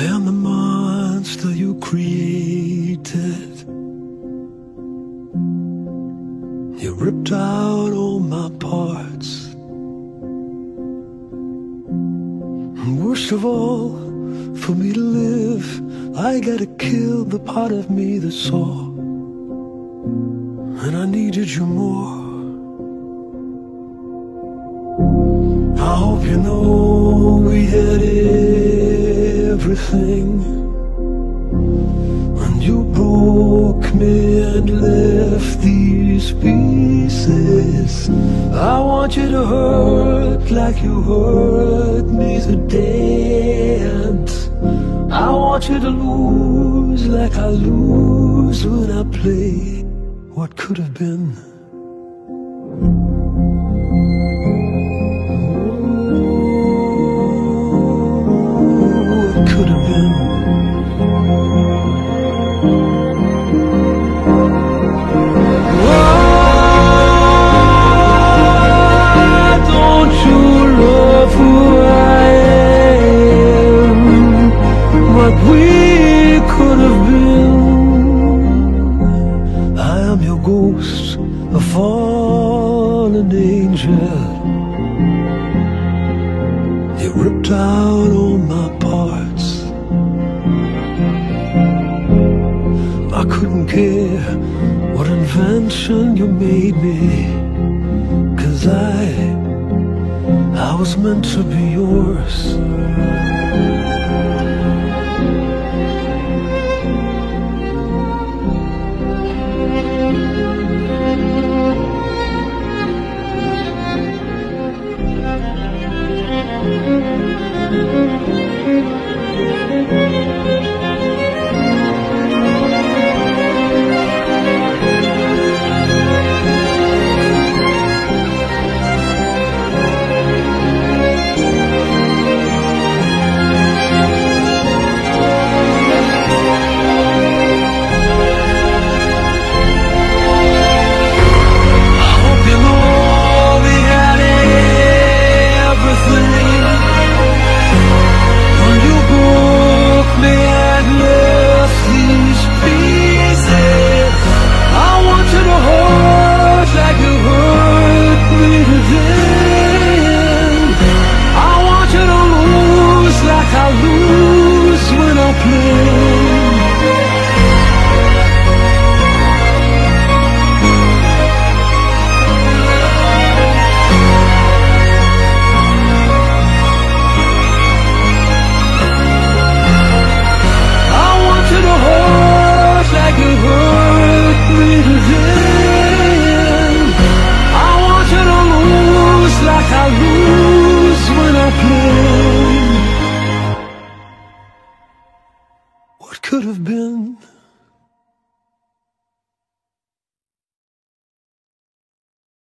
I am the monster you created. You ripped out all my parts. And worst of all, for me to live I gotta kill the part of me that saw. And I needed you more. I hope you know we had it. Left these pieces. I want you to hurt like you hurt me today. And I want you to lose like I lose when I play what could have been. Could have been. I am your ghost, a fallen angel. You ripped out all my parts. I couldn't care what invention you made me. Cause I, I was meant to be yours. Could have been?